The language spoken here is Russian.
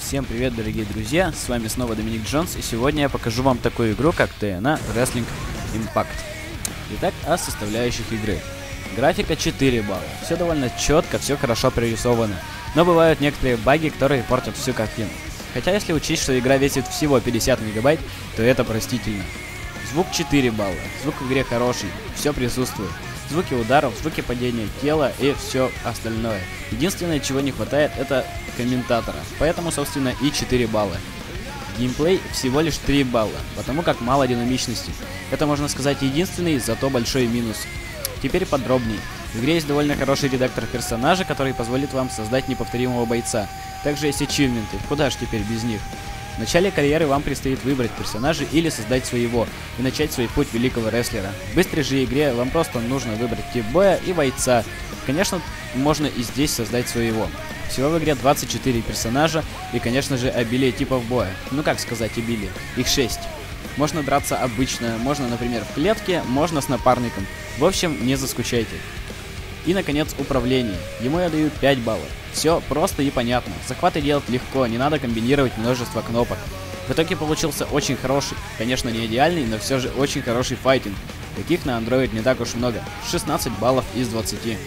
Всем привет, дорогие друзья, с вами снова Доминик Джонс, и сегодня я покажу вам такую игру, как TNA Wrestling Impact. Итак, о составляющих игры. Графика 4 балла, все довольно четко, все хорошо прорисовано, но бывают некоторые баги, которые портят всю картину. Хотя если учесть, что игра весит всего 50 мегабайт, то это простительно. Звук 4 балла, звук в игре хороший, все присутствует. Звуки ударов, звуки падения тела и все остальное. Единственное, чего не хватает, это комментатора. Поэтому, собственно, и 4 балла. Геймплей всего лишь 3 балла, потому как мало динамичности. Это, можно сказать, единственный, зато большой минус. Теперь подробней. В игре есть довольно хороший редактор персонажа, который позволит вам создать неповторимого бойца. Также есть ачивменты, куда ж теперь без них. В начале карьеры вам предстоит выбрать персонажа или создать своего, и начать свой путь великого рестлера. В быстрой же игре вам просто нужно выбрать тип боя и бойца. Конечно, можно и здесь создать своего. Всего в игре 24 персонажа и, конечно же, обилие типов боя. Ну как сказать обилие? Их 6. Можно драться обычно, можно, например, в клетке, можно с напарником. В общем, не заскучайте. И, наконец, управление. Ему я даю 5 баллов. Все просто и понятно. Захваты делать легко, не надо комбинировать множество кнопок. В итоге получился очень хороший, конечно не идеальный, но все же очень хороший файтинг. Таких на Android не так уж много. 16 баллов из 20.